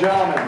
gentlemen.